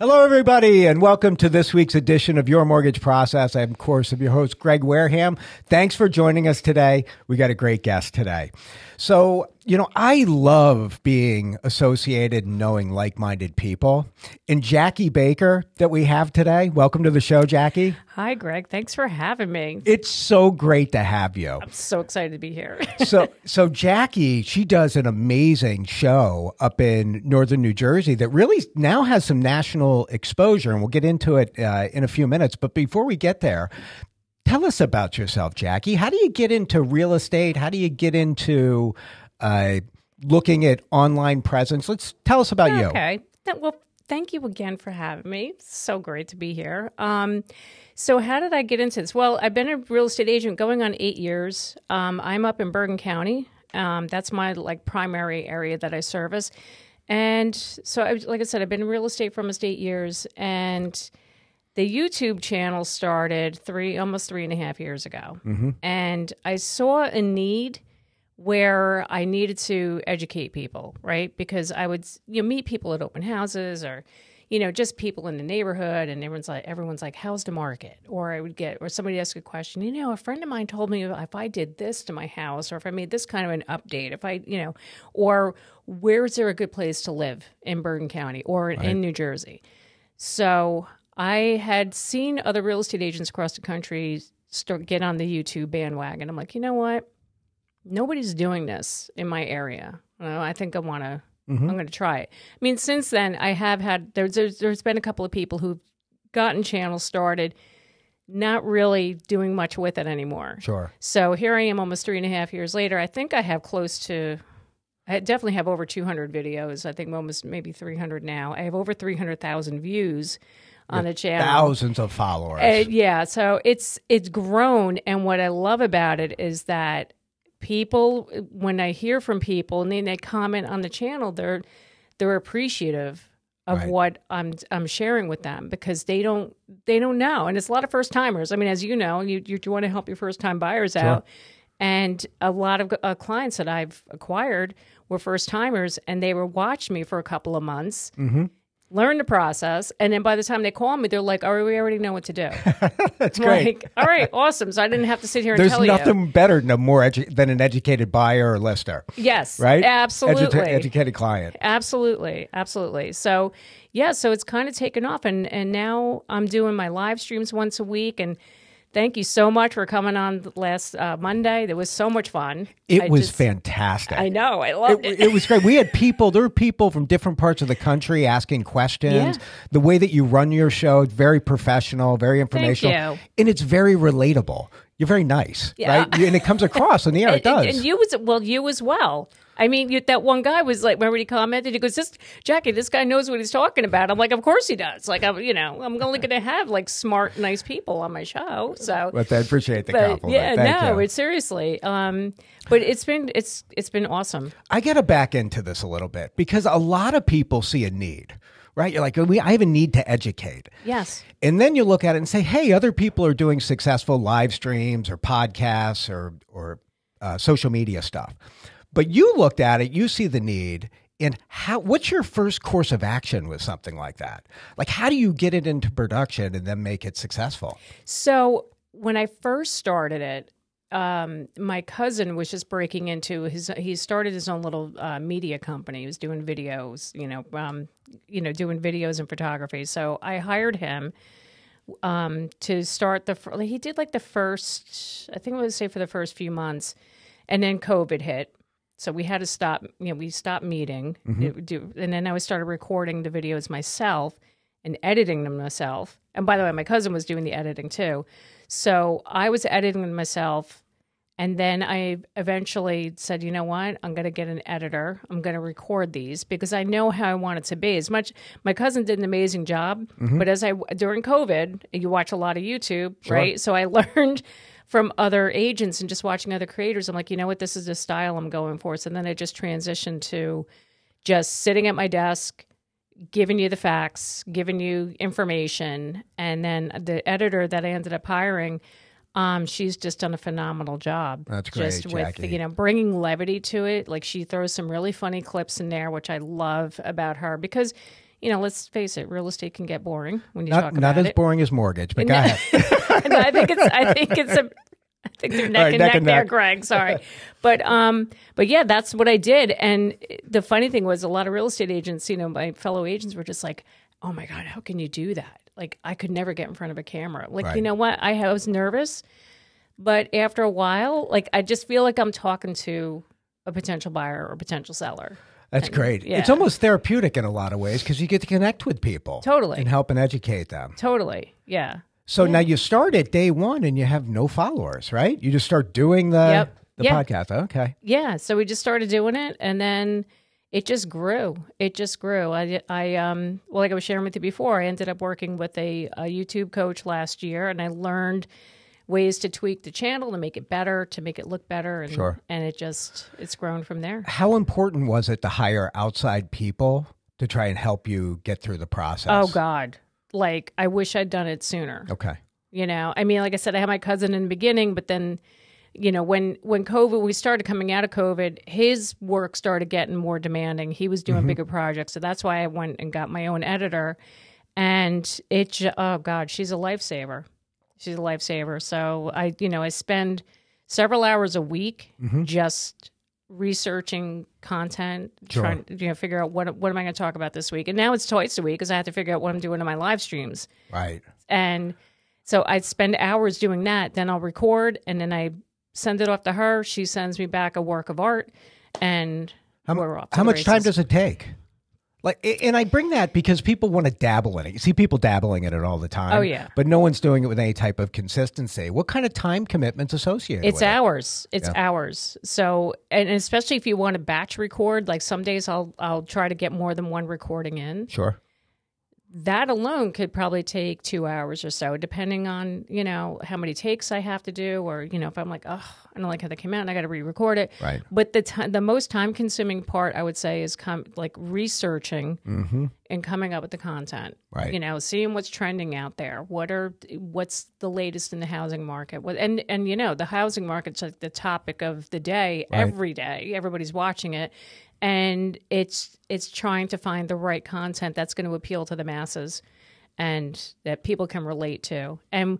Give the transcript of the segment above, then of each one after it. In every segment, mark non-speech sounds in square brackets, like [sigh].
Hello, everybody, and welcome to this week's edition of Your Mortgage Process. I am, of course, of your host, Greg Wareham. Thanks for joining us today. We got a great guest today. So, you know, I love being associated and knowing like minded people. And Jackie Baker, that we have today, welcome to the show, Jackie. Hi, Greg. Thanks for having me. It's so great to have you. I'm so excited to be here. [laughs] so, so Jackie, she does an amazing show up in northern New Jersey that really now has some national exposure, and we'll get into it uh, in a few minutes. But before we get there, tell us about yourself, Jackie. How do you get into real estate? How do you get into uh, looking at online presence? Let's tell us about you. Okay. Well, thank you again for having me. It's so great to be here. Um, so, how did I get into this? Well, I've been a real estate agent going on eight years. Um, I'm up in Bergen County. Um, that's my like primary area that I service. And so, I, like I said, I've been in real estate for almost eight years, and the YouTube channel started three almost three and a half years ago, mm-hmm. and I saw a need where I needed to educate people, right? Because I would you know, meet people at open houses or you know just people in the neighborhood and everyone's like everyone's like how's the market or i would get or somebody ask a question you know a friend of mine told me if i did this to my house or if i made this kind of an update if i you know or where's there a good place to live in bergen county or right. in new jersey so i had seen other real estate agents across the country start get on the youtube bandwagon i'm like you know what nobody's doing this in my area. Well, I think I want to. Mm-hmm. I'm going to try it. I mean, since then, I have had there's, there's there's been a couple of people who've gotten channels started, not really doing much with it anymore. Sure. So here I am, almost three and a half years later. I think I have close to. I definitely have over 200 videos. I think almost maybe 300 now. I have over 300,000 views on the channel. Thousands of followers. Uh, yeah, so it's it's grown, and what I love about it is that people when I hear from people and then they comment on the channel, they're they're appreciative of right. what I'm I'm sharing with them because they don't they don't know, and it's a lot of first timers. I mean, as you know, you you, want to help your first time buyers sure. out, and a lot of uh, clients that I've acquired were first timers, and they were watch me for a couple of months. Mm-hmm learn the process, and then by the time they call me, they're like, "Oh, we already know what to do." [laughs] That's great. Like, All right, awesome. So I didn't have to sit here and There's tell nothing you. better, no more edu- than an educated buyer or lister. Yes, right. Absolutely, Edu- educated client. Absolutely, absolutely. So yeah, so it's kind of taken off, and and now I'm doing my live streams once a week, and Thank you so much for coming on last uh, Monday. It was so much fun. It I was just, fantastic. I know. I loved it, it. It was great. We had people, there were people from different parts of the country asking questions. Yeah. The way that you run your show, is very professional, very informational. And it's very relatable. You're very nice, yeah. right? And it comes across in the air. [laughs] and, it does. And you was well, you as well. I mean, you, that one guy was like, remember he commented? He goes, "This Jackie, this guy knows what he's talking about." I'm like, "Of course he does." Like, I'm, you know, I'm only going to have like smart, nice people on my show. So, but I appreciate the but, compliment. Yeah, Thank no, you. it's seriously. Um, but it's been it's it's been awesome. I got to back into this a little bit because a lot of people see a need right? You're like, we, I have a need to educate. Yes. And then you look at it and say, hey, other people are doing successful live streams or podcasts or or uh, social media stuff. But you looked at it, you see the need, and how what's your first course of action with something like that? Like how do you get it into production and then make it successful? So when I first started it, um, my cousin was just breaking into his. He started his own little uh, media company. He was doing videos, you know, um, you know, doing videos and photography. So I hired him um, to start the. He did like the first. I think I would say for the first few months, and then COVID hit, so we had to stop. You know, we stopped meeting, mm-hmm. do, and then I started recording the videos myself and editing them myself. And by the way, my cousin was doing the editing too. So I was editing myself. And then I eventually said, you know what? I'm going to get an editor. I'm going to record these because I know how I want it to be. As much, my cousin did an amazing job, mm-hmm. but as I, during COVID, you watch a lot of YouTube, sure. right? So I [laughs] learned from other agents and just watching other creators. I'm like, you know what, this is the style I'm going for. So then I just transitioned to just sitting at my desk, giving you the facts, giving you information, and then the editor that I ended up hiring. Um, she's just done a phenomenal job. That's great, just with Jackie. you know bringing levity to it. Like she throws some really funny clips in there, which I love about her because you know, let's face it, real estate can get boring when you talk Not, about not as it. boring as mortgage, but go ahead. [laughs] No, I think it's I think it's a I think they're neck right, and neck neck, and there, neck. Greg. Sorry, [laughs] but um, but yeah, that's what I did. And the funny thing was, a lot of real estate agents, you know, my fellow agents were just like, "Oh my god, how can you do that?" Like I could never get in front of a camera. Like Right. you know what? I was nervous, but after a while, like I just feel like I'm talking to a potential buyer or potential seller. That's great. yeah. It's almost therapeutic in a lot of ways because you get to connect with people. Totally. And help and educate them. Totally, yeah. So now you start at day one and you have no followers, right? You just start doing the, Yep. the Yeah. podcast. Okay. yeah so we just started doing it and then it just grew it just grew i i um well like i was sharing with you before i ended up working with a, a youtube coach last year and i learned ways to tweak the channel to make it better to make it look better and Sure. and it just it's grown from there How important was it to hire outside people to try and help you get through the process? oh god like i wish i'd done it sooner. Okay. you know i mean like i said i had my cousin in the beginning but then you know when when covid we started coming out of covid his work started getting more demanding. He was doing mm-hmm. bigger projects. So that's why i went and got my own editor. And it oh god she's a lifesaver. She's a lifesaver. So i you know i spend several hours a week mm-hmm. just researching content Sure. trying to you know figure out what what am i going to talk about this week and now it's twice a week because i have to figure out what i'm doing in my live streams Right. and so I'd spend hours doing that. Then I'll record and then I send it off to her. She sends me back a work of art and How, we're off. to how much time does it take? Like, and I bring that because people want to dabble in it. You see people dabbling in it all the time. Oh, yeah. But no one's doing it with any type of consistency. What kind of time commitments associated It's with it? hours. It's hours. So, and especially if you want to batch record, like some days I'll I'll try to get more than one recording in. Sure. That alone could probably take two hours or so, depending on you know how many takes I have to do, or you know if I'm like, oh, I don't like how they came out, and I got to re-record it. Right. But the ti the most time consuming part, I would say, is com- like researching and coming up with the content. Mm-hmm. Right. You know, seeing what's trending out there. What are what's the latest in the housing market? What and and you know, the housing market's like the topic of the day Right. every day. Everybody's watching it, and it's it's trying to find the right content that's going to appeal to the masses and that people can relate to. And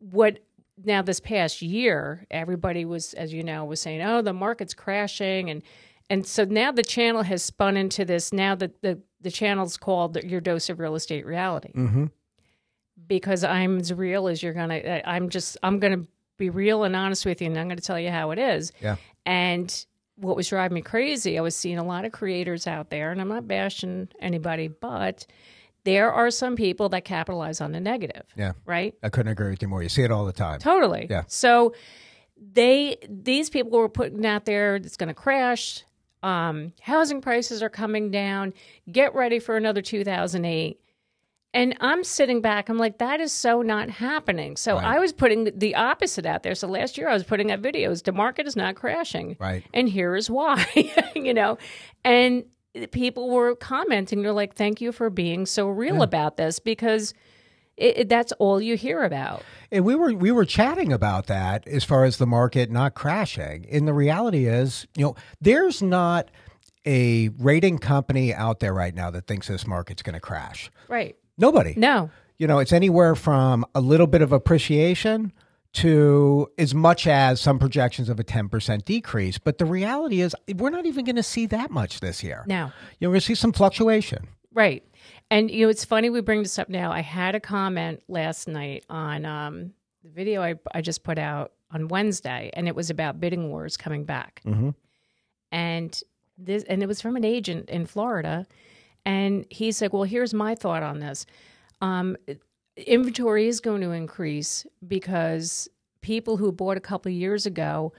what now this past year, everybody was, as you know, was saying, "Oh, the market's crashing," and and so now the channel has spun into this. Now that the the channel's called Your Dose of Real Estate Reality, Mm-hmm. because I'm as real as you're gonna. I'm just I'm gonna be real and honest with you, and I'm gonna tell you how it is. Yeah. And what was driving me crazy, I was seeing a lot of creators out there, and I'm not bashing anybody, but there are some people that capitalize on the negative, Yeah. right? I couldn't agree with you more. You see it all the time. Totally. Yeah. So they these people were putting out there it's going to crash. Um, housing prices are coming down. Get ready for another 2008. And I'm sitting back. I'm like, that is so not happening. So Right. I was putting the opposite out there. So last year I was putting out videos. The market is not crashing, Right. and here is why. [laughs] you know, and people were commenting. They're like, "Thank you for being so real about this," because it, it- that's all you hear about. And we were we were chatting about that as far as the market not crashing. And the reality is, you know, there's not a rating company out there right now that thinks this market's going to crash. Right. Nobody. No. You know, it's anywhere from a little bit of appreciation to as much as some projections of a 10% decrease. But the reality is, we're not even going to see that much this year. No. You know, we're going to see some fluctuation. Right. And you know, it's funny we bring this up now. I had a comment last night on um, the video I, I just put out on Wednesday, and it was about bidding wars coming back. Mm-hmm. And this, and it was from an agent in Florida, and he said, "Well, here's my thought on this. Um, inventory is going to increase because people who bought a couple of years ago."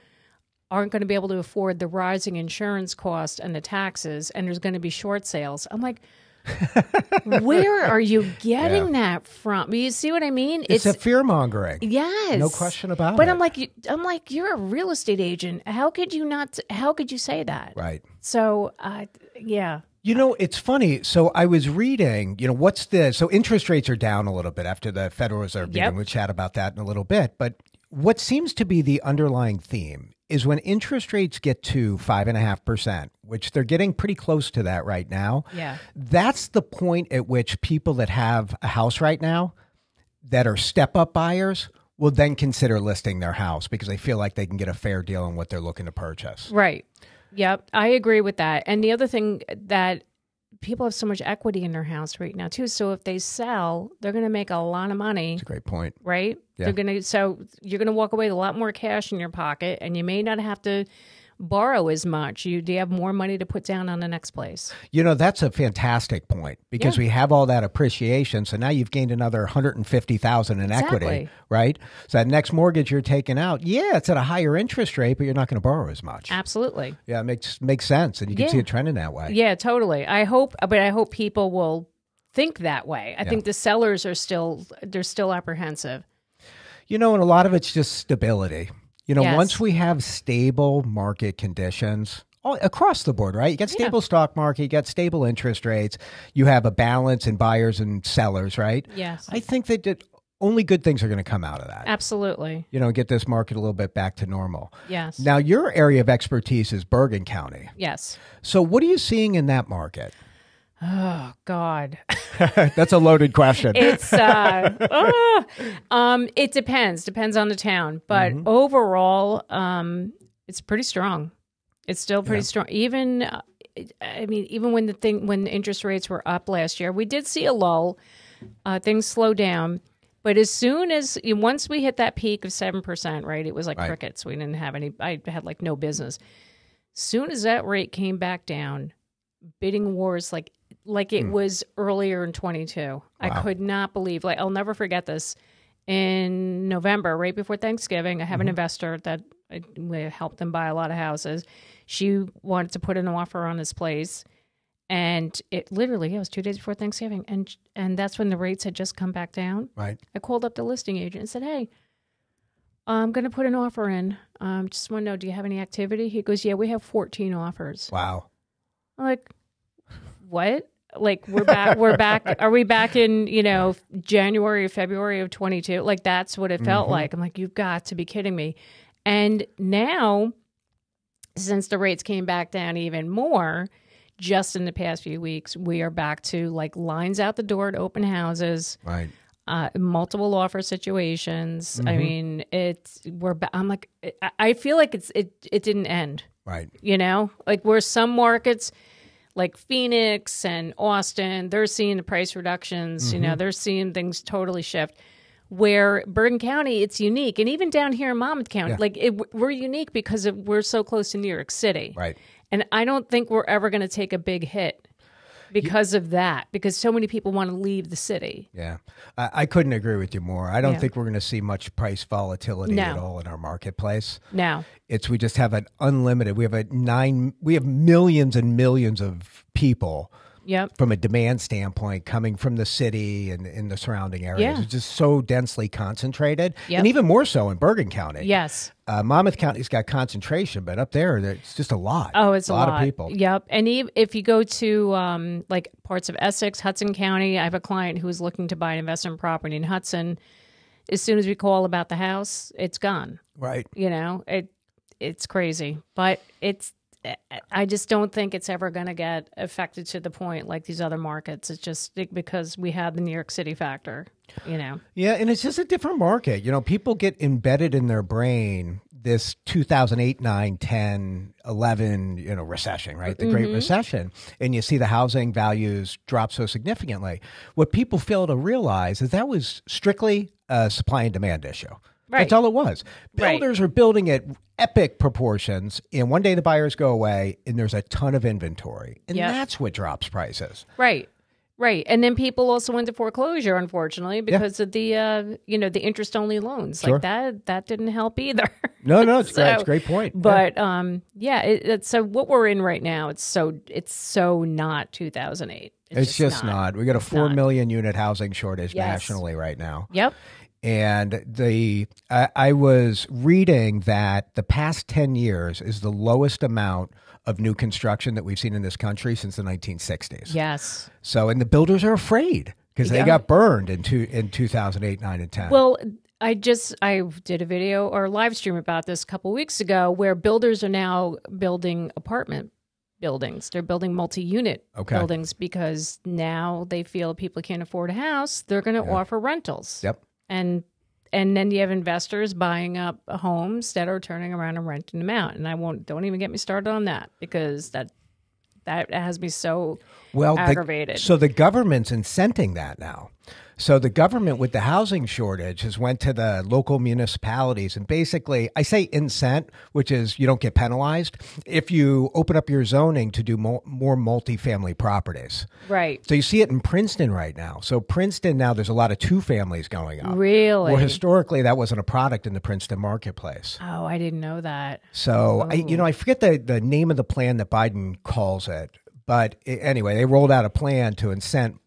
Aren't going to be able to afford the rising insurance cost and the taxes, and there's going to be short sales. I'm like, [laughs] where are you getting that from? You see what I mean? It's, a fear mongering. yes, No question about but it. I'm like, I'm like, you're a real estate agent. How could you not? How could you say that? Right. So, uh, yeah, You know, it's funny. So I was reading, you know, what's the so interest rates are down a little bit after the Federal Reserve meeting. Yep. We'll chat about that in a little bit. But what seems to be the underlying theme is when interest rates get to five and a half percent, which they're getting pretty close to that right now. Yeah. That's the point at which people that have a house right now that are step up buyers will then consider listing their house because they feel like they can get a fair deal on what they're looking to purchase. Right. Yep. I agree with that. And the other thing that people have so much equity in their house right now too. So if they sell, they're going to make a lot of money. That's a great point. Right? Yeah. They're going to so you're going to walk away with a lot more cash in your pocket and you may not have to borrow as much. You do you have more money to put down on the next place. You know, that's a fantastic point because Yeah. we have all that appreciation. So now you've gained another 150,000 in equity, right? So that next mortgage you're taking out, yeah, it's at a higher interest rate, but you're not going to borrow as much. Absolutely. Yeah, it makes makes sense and you can Yeah. see it trending that way. Yeah, totally. I hope but I hope people will think that way. I think the sellers are still they're still apprehensive. You know, and a lot of it's just stability. You know, Yes. once we have stable market conditions all, across the board, right? You got stable stock market, you got stable interest rates, you have a balance in buyers and sellers, right? Yes. I think that it- only good things are going to come out of that. Absolutely. You know, get this market a little bit back to normal. Yes. Now, your area of expertise is Bergen County. yes. So, what are you seeing in that market? Oh God. [laughs] That's a loaded question. It's uh, oh, [laughs] um, it depends. Depends on the town, but overall, um, it's pretty strong. It's still pretty strong. Even, uh, I mean, even when the thing when the interest rates were up last year, we did see a lull. Uh, things slow down, but as soon as once we hit that peak of seven percent, right, it was like Right. crickets. We didn't have any. I had like no business. Soon as that rate came back down, bidding wars like like it was earlier in 22. I could not believe like I'll never forget this. In November, right before Thanksgiving, I have an investor that I, we helped them buy a lot of houses. She wanted to put an offer on his place, and it literally it was two days before Thanksgiving, and and that's when the rates had just come back down. right. I called up the listing agent and said, "Hey, I'm going to put an offer in. Um, just want to know, do you have any activity?" He goes, "Yeah, we have 14 offers." Wow. I'm like, what? Like we're back. We're back. Are we back in you know January or February of 22? Like that's what it felt like. I'm like, you've got to be kidding me. And now, since the rates came back down even more, just in the past few weeks, we are back to like lines out the door at open houses Right. uh, multiple offer situations. I mean, it's we're. Ba- I'm like, I, I feel like it's it. It didn't end. Right. You know, like where some markets, like Phoenix and Austin, they're seeing the price reductions. You know, mm-hmm. they're seeing things totally shift. Where Bergen County, it's unique, and even down here in Monmouth County, Yeah. like it, we're unique because of, we're so close to New York City. Right. And I don't think we're ever going to take a big hit because of that, because so many people want to leave the city. Yeah, I, I couldn't agree with you more. I don't Yeah. think we're going to see much price volatility No. at all in our marketplace. Now, It's we just have an unlimited. We have a nine. We have millions and millions of people yep. from a demand standpoint coming from the city and in the surrounding areas. Yeah. It's just so densely concentrated, Yep. and even more so in Bergen County. Yes. uh, Monmouth County's got concentration, but up there, it's just a lot. Oh, it's a, lot, of people. Yep. And if you go to um, like parts of Essex, Hudson County, I have a client who is looking to buy an investment property in Hudson. As soon as we call about the house, it's gone. Right. You know, it it's crazy, but it's. I just don't think it's ever going to get affected to the point like these other markets. It's just because we have the New York City factor. You know. Yeah, and it's just a different market. You know, people get embedded in their brain this 2008, 9, 10, 11, you know, recession, right? The Great mm-hmm. Recession. And you see the housing values drop so significantly. What people fail to realize is that was strictly a supply and demand issue. Right. That's all it was. Right. Builders are building at epic proportions, and one day the buyers go away, and there's a ton of inventory. And Yep. that's what drops prices. Right. Right. And then people also went to foreclosure, unfortunately, because of the uh, you know, the interest only loans. Sure. Like that that didn't help either. [laughs] No, no, it's, great. it's a great point. Yeah. But um yeah, it, it's so what we're in right now, it's so it's so not 2008. It's, just, not. We got a four not. million unit housing shortage Yes. nationally right now. Yep. And the I, I was reading that the past ten years is the lowest amount of new construction that we've seen in this country since the 1960s. Yes. So, and the builders are afraid because they Yeah. got burned in two, in 2008, nine, and ten. Well, I just I did a video or live stream about this a couple weeks ago where builders are now building apartment buildings. They're building multi-unit Okay. buildings because now they feel people can't afford a house, they're going to offer rentals. Yep. And and then you have investors buying up homes that are turning around and renting them out. And I won't don't even get me started on that because that that has me so Well, the- aggravated. so the government's incenting that now. So the government with the housing shortage has went to the local municipalities and basically I say incent, which is you don't get penalized if you open up your zoning to do more, more multifamily properties. right. So you see it in Princeton right now. So Princeton now there's a lot of two families going up. Really? Well, historically that wasn't a product in the Princeton marketplace. oh, I didn't know that. So I, you know, I forget the the name of the plan that Biden calls it, but anyway, they rolled out a plan to incent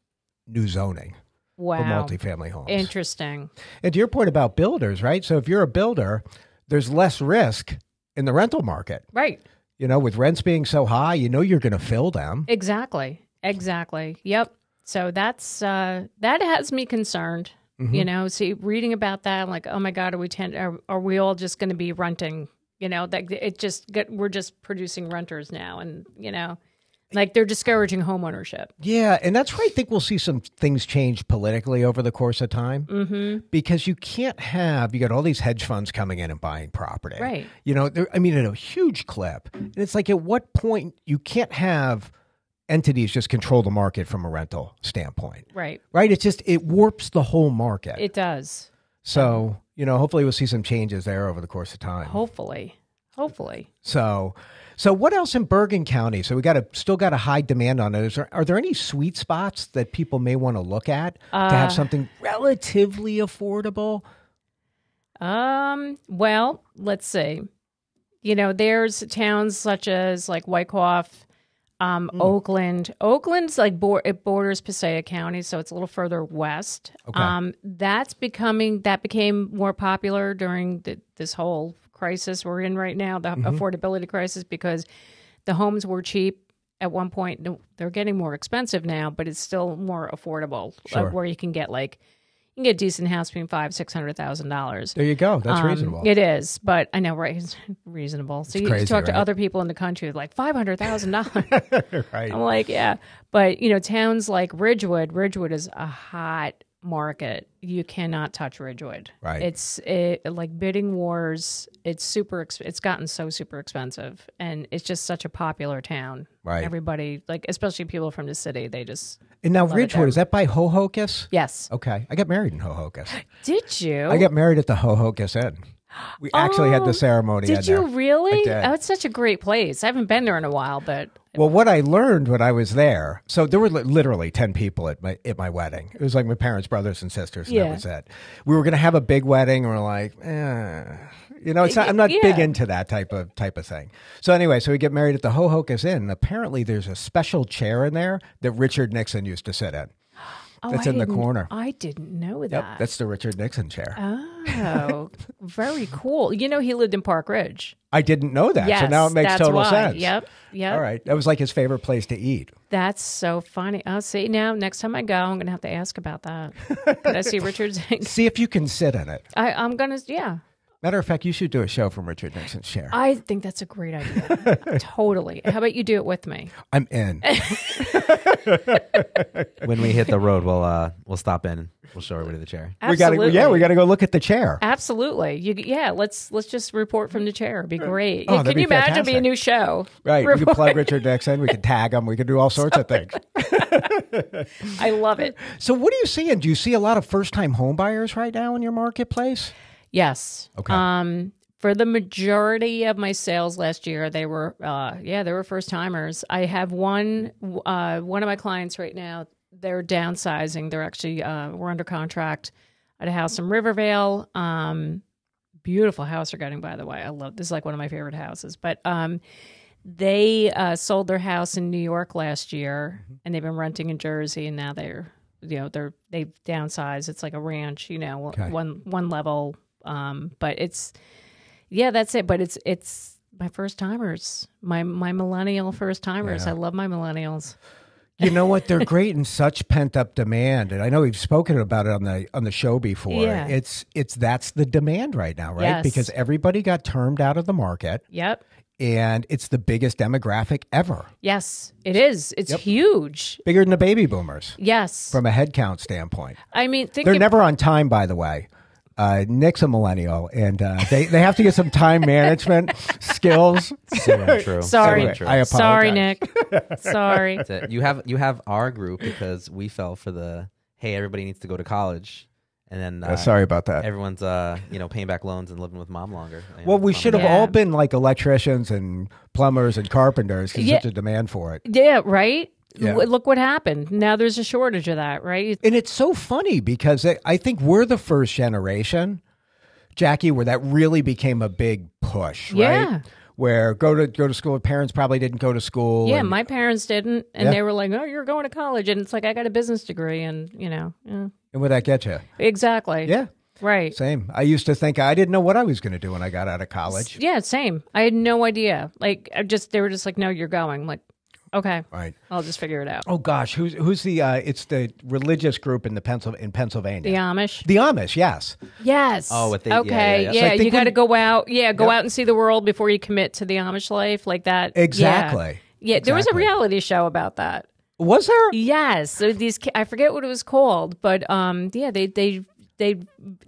new zoning Wow. for multifamily homes. Interesting. and to your point about builders, right? So if you're a builder, there's less risk in the rental market. Right. You know, with rents being so high, you know you're going to fill them. Exactly. Exactly. Yep. So that's uh that has me concerned. You know, see reading about that, I'm like, oh my God, are we ten are, are we all just gonna be renting? You know, that it just get we're just producing renters now and you know, like they're discouraging homeownership. Yeah, and that's where I think we'll see some things change politically over the course of time. Mm-hmm. Because you can't have you got all these hedge funds coming in and buying property, Right. You know, I mean, at a huge clip, and it's like at what point you can't have entities just control the market from a rental standpoint, Right. right? It's just it warps the whole market. It does. so you know, hopefully we'll see some changes there over the course of time. Hopefully. Hopefully. So, so what else in Bergen County? So we got a still got a high demand on it. Is there, are there any sweet spots that people may want to look at to Uh, have something relatively affordable? Um, well, let's see. You know, there's towns such as like Wyckoff, um, Hmm. Oakland. Oakland's like bor- it borders Passaic County, so it's a little further west. Okay. Um, that's becoming that became more popular during the, this whole crisis we're in right now, the Mm-hmm. affordability crisis, because the homes were cheap at one point. They're getting more expensive now, but it's still more affordable, uh, Sure. where you can get like you can get a decent house between five six hundred thousand dollars. There you go. That's Um, reasonable. It is, but I know, right? It's [laughs] reasonable. So you, crazy, talk to other people in the country, like five hundred thousand dollars. [laughs] right. I'm like, yeah, but you know, towns like Ridgewood. Ridgewood is a hot market. You cannot touch Ridgewood. Right. It's it, like bidding wars. It's super. Ex- it's gotten so super expensive, and it's just such a popular town. Right. Everybody, like especially people from the city, they just And now Ridgewood is that by Ho-Ho-Kus? yes. Okay, I got married in Ho-Ho-Kus. Did you? I got married at the Ho-Ho-Kus Inn. We actually had Oh, the ceremony. in Did you really? Oh, it's such a great place. I haven't been there in a while, but Well, what I learned when I was there, so there were li- literally ten people at my at my wedding. It was like my parents, brothers, and sisters, and Yeah. that was it. We were going to have a big wedding, and we're like, eh. you know, it's not, I'm not big into that type of type of thing. So anyway, so we get married at the Ho Ho-Ho-Kus Inn. And apparently, there's a special chair in there that Richard Nixon used to sit in. Oh, That's I in the corner. I didn't know Yep, that. that's the Richard Nixon chair. oh, [laughs] very cool. You know, he lived in Park Ridge. I didn't know that, Yes, so now it makes total why. sense. Yep, yep. All right, that was like his favorite place to eat. That's so funny. I'll see now. Next time I go, I'm gonna have to ask about that. I see [laughs] Richard's? See if you can sit in it. I, I'm gonna. Yeah, Matter of fact, you should do a show from Richard Nixon's chair. I think that's a great idea. [laughs] totally. How about you do it with me? I'm in. [laughs] when we hit the road, we'll uh, we'll stop in. We'll show everybody the chair. We got to, Absolutely. yeah, we got to go look at the chair. Absolutely. You yeah, let's let's just report from the chair. It'd be great. Oh, that'd Can be you imagine it'd be a new show? Right. We could plug Richard Nixon. We could tag him. We could do all sorts of things. [laughs] I love it. So, what are you seeing? Do you see a lot of first time home buyers right now in your marketplace? Yes. Okay. Um, for the majority of my sales last year, they were, uh, yeah, they were first timers. I have one, uh, one of my clients right now. They're downsizing. They're actually, uh, we're under contract at a house in Rivervale. Um, beautiful house they're getting, by the way. I love this. Is like one of my favorite houses. But um, they uh, sold their house in New York last year, and they've been renting in Jersey, and now they're, you know, they're they've downsized. It's like a ranch, you know, Okay. one one level. Um, but it's yeah, that's it. But it's it's my first timers, my my millennial first timers. Yeah. I love my millennials. You know what? They're [laughs] great in such pent up demand, and I know we've spoken about it on the on the show before. Yeah. It's it's that's the demand right now, right? Yes. Because everybody got termed out of the market, Yep. and it's the biggest demographic ever, Yes, it is. It's huge. bigger than the baby boomers Yes. from a headcount standpoint. I mean, think They're never on time, by the way. Uh, Nick's a millennial, and uh, they they have to get some time [laughs] management skills. So untrue. Sorry. So untrue. I Sorry. Nick. [laughs] Sorry. That's it. You have you have our group because we fell for the hey everybody needs to go to college, and then uh, sorry about that. everyone's uh you know paying back loans and living with mom longer. You know, Well, we should have Yeah. all been like electricians and plumbers and carpenters because Yeah. such a demand for it. Yeah, right? Yeah. Look what happened. Now there's a shortage of that, right? And it's so funny because I- think we're the first generation, Jackie, where that really became a big push, Yeah. right? Where go to go to school. Parents probably didn't go to school. Yeah, and- my parents didn't, and Yeah. they were like, "Oh, you're going to college," and it's like I got a business degree, and you know, yeah. and where'd that get you? exactly. Yeah, Right. same. I used to think I didn't know what I was going to do when I got out of college. Yeah, same. I had no idea. Like, I just they were just like, "No, you're going." I'm like, okay, Right. I'll just figure it out. Oh gosh, who's who's the? Uh, it's the religious group in the Pencil in Pennsylvania. The Amish. The Amish, yes. Yes. Oh, what they- yeah, okay. yeah, Yeah, yeah. So you got to go out. Yeah, go Yep. out and see the world before you commit to the Amish life, like that. Yeah. Exactly. Yeah, there was a reality show about that. Was there? Yes, so these I forget what it was called, but um, yeah, they they they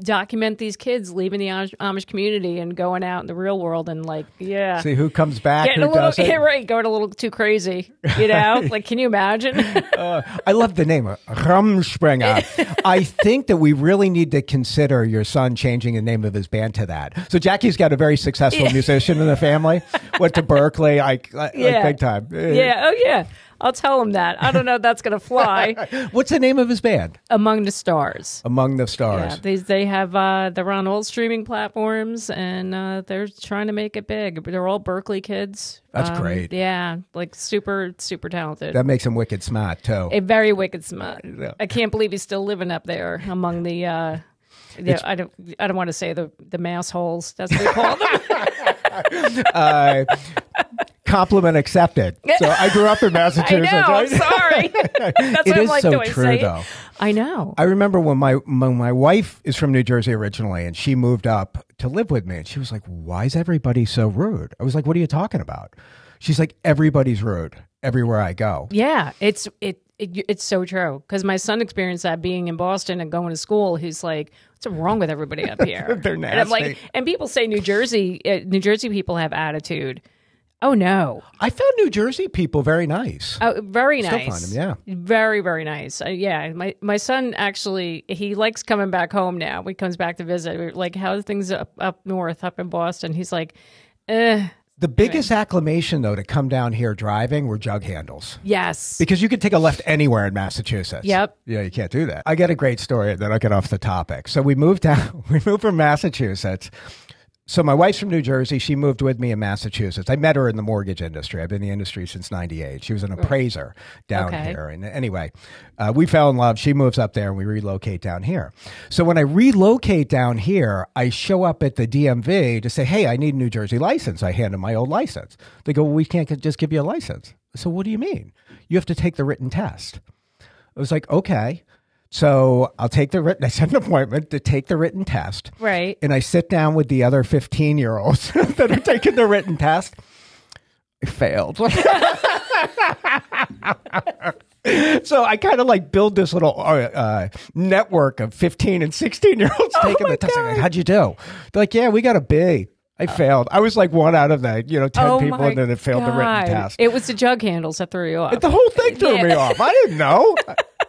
document these kids leaving the Amish, Amish community and going out in the real world and like yeah. See who comes back, Getting who a little, [laughs] yeah, right, going a little too crazy, you know. [laughs] like, can you imagine? Uh, I love the name, Rumspringa. [laughs] I think that we really need to consider your son changing the name of his band to that. So Jackie's got a very successful musician in the family. Went to Berklee, I, like Yeah. big time. Uh, yeah, oh yeah, I'll tell him that. I don't know if that's gonna fly. [laughs] What's the name of his band? Among the Stars. Among the Yeah, Stars. they they have uh, they're on all streaming platforms and uh, they're trying to make it big. They're all Berklee kids. That's Um, great. Yeah, like super super talented. That makes him wicked smart too. a very wicked smart. Yeah. I can't believe he's still living up there among the. Uh, yeah, I don't. I don't want to say the the mouse holes. That's what we call them. [laughs] Uh, compliment accepted. So I grew up in [laughs] I Massachusetts. know. I'm right? sorry. [laughs] That's It what I'm is like. so do I true, say though. I know. I remember when my when my wife is from New Jersey originally, and she moved up to live with me, and she was like, "Why is everybody so rude?" I was like, "What are you talking about?" She's like, "Everybody's rude everywhere I go." Yeah, it's it, it it's so true because my son experienced that being in Boston and going to school. He's like, "What's wrong with everybody up [laughs] here?" They're And I'm like, and people say New Jersey, uh, New Jersey people have attitude. Oh no, I found New Jersey people very nice. oh, very nice. Still find 'em, yeah. very very nice. Uh, yeah, my my son actually he likes coming back home now. He comes back to visit, We're like how are things up up north, up in Boston. He's like, eh, The biggest acclamation, though, to come down here driving were jug handles. yes, Because you could take a left anywhere in Massachusetts. Yep. Yeah, you can't do that. I get a great story, then I'll get off the topic. So we moved down, [laughs] we moved from Massachusetts. So my wife's from New Jersey. She moved with me in Massachusetts. I met her in the mortgage industry. I've been in the industry since 98. She was an appraiser down Okay. here. And anyway, uh, we fell in love. She moves up there and we relocate down here. So when I relocate down here, I show up at the DMV to say, hey, I need a New Jersey license. I hand them my old license. They go, well, we can't just give you a license. So what do you mean? You have to take the written test. I was like, okay. So I'll take the written, [laughs] I set an appointment to take the written test. right. And I sit down with the other 15 year olds [laughs] that are taking the written test. I failed. [laughs] so I kind of like build this little uh, uh, network of 15 and 16 year olds taking my the test. I'm like, How'd you do? They're like, yeah, we got a B. I failed. I was like one out of the, you know, 10 oh people and then it failed the written God. test. It was the jug handles that threw you off. The whole thing threw Yeah. me off. I didn't know.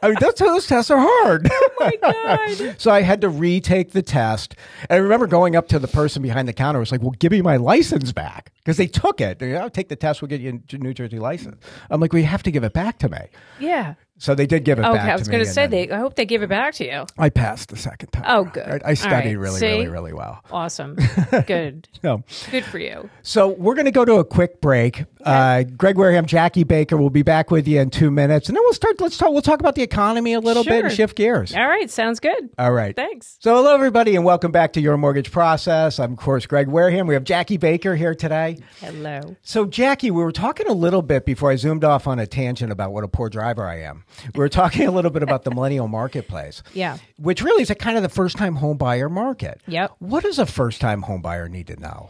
I mean, that's those tests are hard. [laughs] oh my God. so I had to retake the test. And I remember going up to the person behind the counter. I was like, "Well, give me my license back," because they took it. I'll take the test. We'll get you a New Jersey license. I'm like, "We have to give it back to me." Yeah. So they did give it Okay, back Okay, I was going to say they. I hope they give it back to you. I passed the second time. Oh, good. I, I studied right. really, See? really, really well. Awesome. [laughs] Good. So, Good for you. so we're going to go to a quick break. Uh, Greg Wareham, Jackie Baker will be back with you in two minutes, and then we'll start. Let's talk. We'll talk about the economy a little bit and shift gears. All right. Sounds good. All right. Thanks. So, hello, everybody, and welcome back to Your Mortgage Process. I'm, of course, Greg Wareham. We have Jackie Baker here today. Hello. So, Jackie, we were talking a little bit before I zoomed off on a tangent about what a poor driver I am. We were talking a little bit about the millennial [laughs] marketplace. Yeah. Which really is a kind of the first time home buyer market. Yep. What does a first time home buyer need to know?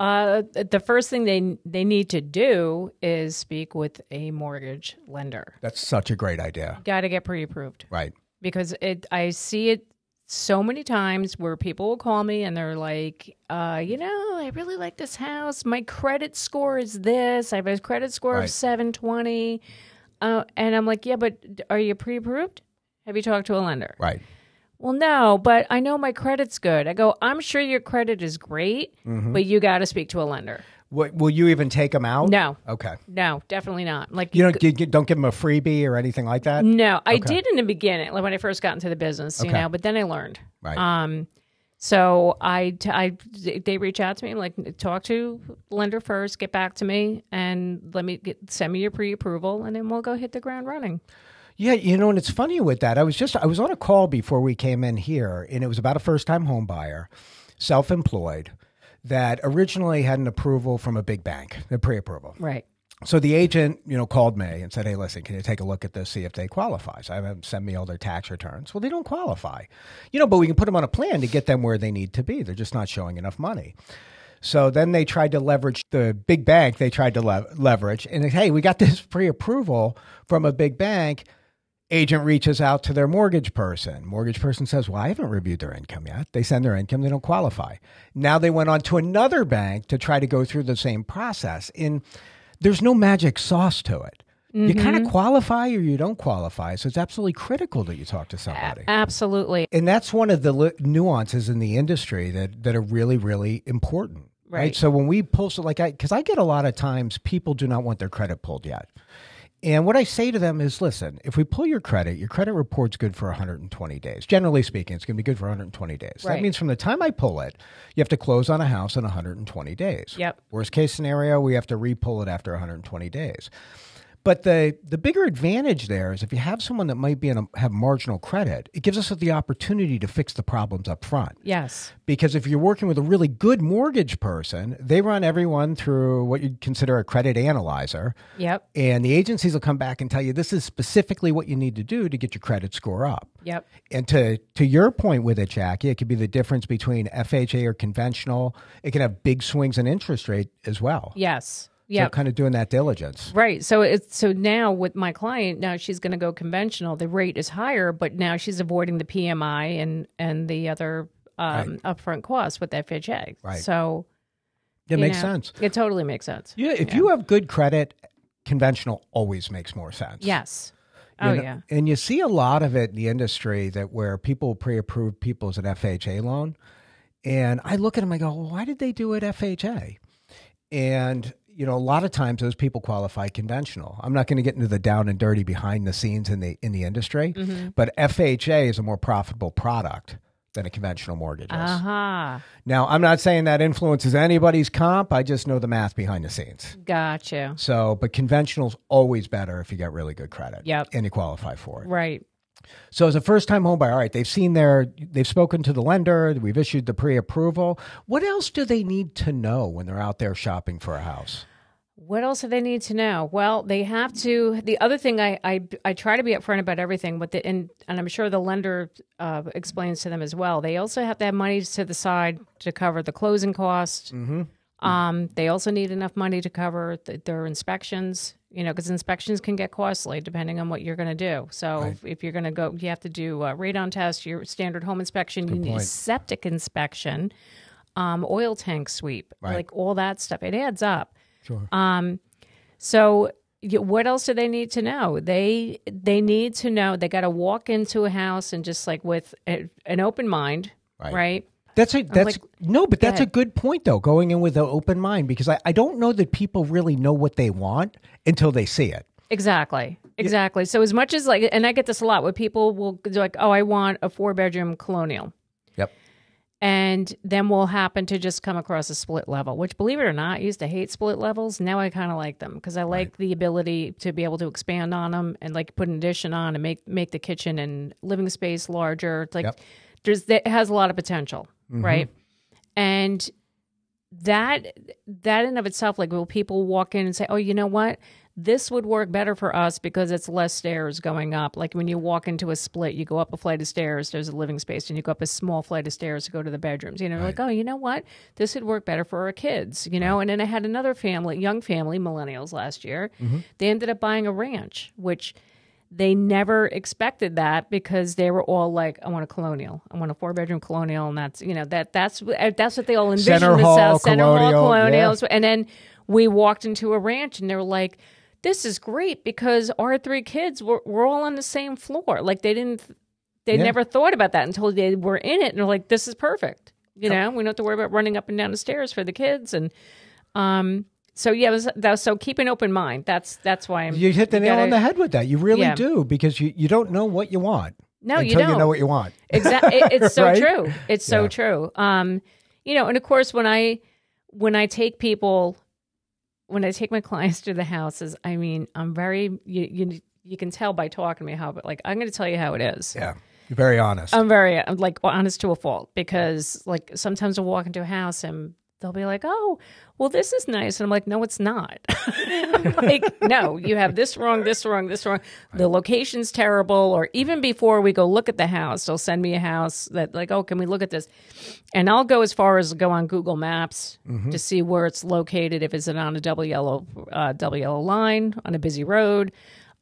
Uh, the first thing they they need to do is speak with a mortgage lender. That's such a great idea. Got to get pre-approved Right. because it. I see it so many times where people will call me and they're like, uh, you know, I really like this house. My credit score is this. I have a credit score Right. of seven twenty, uh, and I'm like, yeah, but are you pre-approved? Have you talked to a lender? Right. Well, no, but I know my credit's good. I go, I'm sure your credit is great, Mm-hmm. but you got to speak to a lender. What, will you even take them out? No. Okay. No, definitely not. Like You don't, you, you don't give them a freebie or anything like that? No, I did in the beginning, like when I first got into the business, you Okay. know, but then I learned. Right. Um, so I, I, they reach out to me, like talk to lender first, get back to me, and let me get send me your pre-approval, and then we'll go hit the ground running. Yeah, you know, and it's funny with that. I was just I was on a call before we came in here, and it was about a first time home buyer, self employed, that originally had an approval from a big bank, a pre approval. Right. So the agent, you know, called me and said, "Hey, listen, can you take a look at this, see if they qualify?" So I have them send me all their tax returns. Well, they don't qualify, you know, but we can put them on a plan to get them where they need to be. They're just not showing enough money. So then they tried to leverage the big bank. They tried to le- leverage, and hey, we got [laughs] this pre-approval from a big bank. Agent reaches out to their mortgage person. Mortgage person says, "Well, I haven't reviewed their income yet." They send their income; they don't qualify. Now they went on to another bank to try to go through the same process. And there's no magic sauce to it. You mm-hmm. kind of qualify or you don't qualify. So it's absolutely critical that you talk to somebody. Absolutely. And that's one of the li- nuances in the industry that, that are really, really important. Right. Right. So when we pull, so like I, because I get a lot of times people do not want their credit pulled yet. And what I say to them is listen, if we pull your credit, your credit report's good for 120 days. Generally speaking, it's going to be good for 120 days. That means from the time I pull it, you have to close on a house in 120 days. Yep. Worst case scenario, we have to re-pull it after 120 days. But the the bigger advantage there is if you have someone that might be in a, have marginal credit, it gives us the opportunity to fix the problems up front. Yes. Because if you're working with a really good mortgage person, they run everyone through what you'd consider a credit analyzer. Yep. And the agencies will come back and tell you this is specifically what you need to do to get your credit score up. Yep. And to to your point with it, Jackie, it could be the difference between FHA or conventional. It can have big swings in interest rate as well. Yes. So kind of doing that diligence. Right. So it's so now with my client, now she's going to go conventional. The rate is higher, but now she's avoiding the PMI and and the other um, upfront costs with FHA. Right. So It makes know, sense. It totally makes sense. Yeah, if you have good credit, conventional always makes more sense. Yes. You Oh know, yeah. And you see a lot of it in the industry that where people pre-approve people as an FHA loan. And I look at them, I go, well, why did they do it FHA? And, you know, a lot of times those people qualify conventional. I'm not going to get into the down and dirty behind the scenes in the in the industry, Mm-hmm. but FHA is a more profitable product than a conventional mortgage is. Aha. Now, I'm not saying that influences anybody's comp. I just know the math behind the scenes. Gotcha. So, but conventional's always better if you get really good credit. Yep. And you qualify for it. Right. So as a first time homebuyer, all right, they've seen their they've spoken to the lender, we've issued the pre-approval. What else do they need to know when they're out there shopping for a house? What else do they need to know? Well, they have to. The other thing I I, I try to be upfront about everything, with the and and I'm sure the lender uh, explains to them as well. They also have to have money to the side to cover the closing costs. Mm-hmm. Um, they also need enough money to cover th- their inspections. You know, because inspections can get costly depending on what you're going to do. So if, if you're going to go, you have to do a radon test, your standard home inspection, you need a septic inspection, um, oil tank sweep, Right. like all that stuff. It adds up. Sure. Um, so y- what else do they need to know? They they need to know they got to walk into a house and just like with a, an open mind, Right. right? That's a that's like, no, but that's a good point though, going in with an open mind because I, I don't know that people really know what they want until they see it. Exactly. exactly. So as much as like, and I get this a lot, where people will do like, oh, I want a four bedroom colonial, Yep. and then we'll happen to just come across a split level. Which, believe it or not, I used to hate split levels. Now I kind of like them because I like the ability to be able to expand on them and like put an addition on and make make the kitchen and living space larger. It's like Yep. there's that has a lot of potential, Mm-hmm. right? And that that in of itself, like will people walk in and say, "Oh, you know what? This would work better for us because it's less stairs going up. Like when you walk into a split, you go up a flight of stairs, there's a living space, and you go up a small flight of stairs to go to the bedrooms. You know, like, oh, you know what? This would work better for our kids, you know? And then I had another family, young family, millennials last year. Mm-hmm. They ended up buying a ranch, which they never expected that because they were all like, "I want a colonial, I want a four bedroom colonial," and that's you know that that's that's what they all envisioned Center the hall South Center Hall colonial, colonials. And then we walked into a ranch, and they were like, "This is great because our three kids were, were all on the same floor. Like they didn't, they Yeah. never thought about that until they were in it, and they're like, "This is perfect." You know, we don't have to worry about running up and down the stairs for the kids, and um. So yeah, was, was, so keep an open mind. That's that's why I'm. You hit the you nail gotta- on the head with that. You really Yeah. do because you, you don't know what you want. No, you until don't. know what you want. exactly [laughs] it, it's so Right? true it's so Yeah. true um you know and of course when i when i take people when i take my [laughs] clients to the houses i mean i'm very you you, you can tell by talking to me how but like i'm going to tell you how it is Yeah. You're very honest. i'm very I'm like honest to a fault because like sometimes i'll walk into a house and they'll be like oh well this is nice. And i'm like no it's not. [laughs] [laughs] Like no you have this wrong this wrong this wrong. The location's terrible or even before we go look at the house they'll send me a house that like oh can we look at this? And i'll go as far as go on google maps to see where it's located if it's on a double yellow uh, double yellow line on a busy road.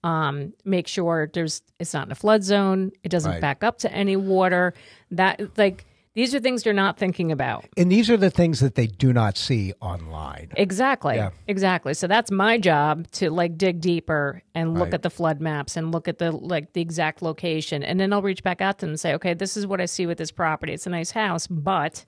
Um, make sure there's it's not in a flood zone. It doesn't Right. back up to any water. That like these are things they're not thinking about and these are the things that they do not see online. Exactly. Yeah. Exactly. So that's my job to like dig deeper and look Right. at the flood maps and look at the like the exact location and then I'll reach back out to them and say, "Okay, this is what I see with this property. It's a nice house, but